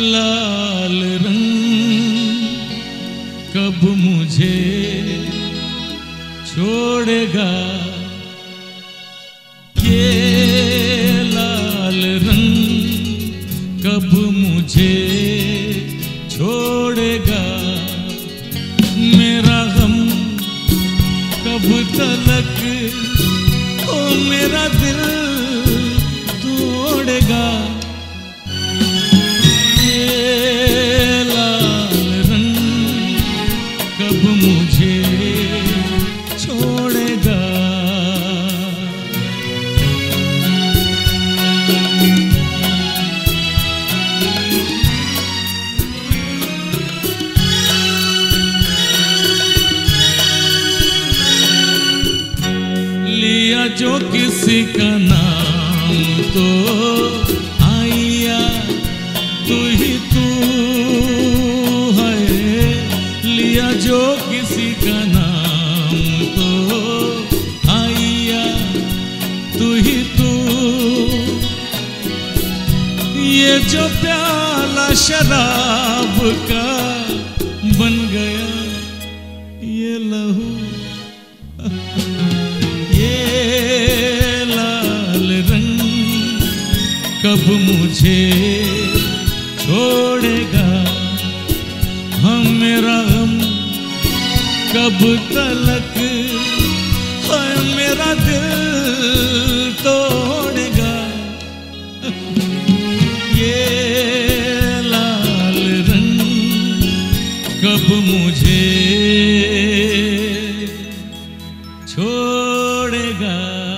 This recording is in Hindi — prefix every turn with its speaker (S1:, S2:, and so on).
S1: लाल रंग कब मुझे छोड़ेगा? ये लाल रंग कब मुझे छोड़ेगा? मेरा गम कब तलक? ओ मेरा दिल मुझे छोड़ेगा। लिया जो किसी का नाम तो आइया तू तू है। लिया जो किसी का नाम तो आइया, तू ही तू। ये जो प्याला शराब का बन गया, ये लहू। ये लाल रंग कब मुझे छोड़ेगा? हम मेरा कब तलक? हर मेरा दिल तोड़ेगा। ये लाल रंग कब मुझे छोड़ेगा?